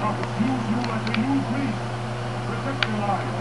I'll use you as a new breed. Protect your life.